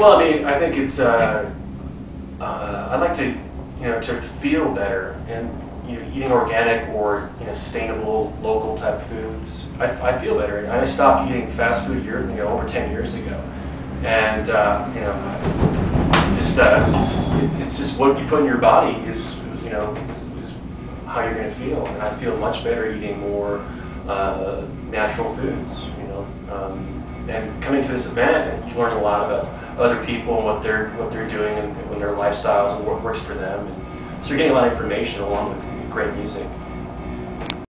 Well, I mean, I think it's, uh, uh, I like to, you know, to feel better and, you know, eating organic or, you know, sustainable, local type foods. I, I feel better. I stopped eating fast food here, you know, over 10 years ago. And, uh, you know, just, uh, it's, it's just what you put in your body is, you know, is how you're going to feel. And I feel much better eating more uh, natural foods, you know. Um, and coming to this event, you learn a lot about other people and what they're what they're doing and, and their lifestyles and what works for them. And so you're getting a lot of information along with great music.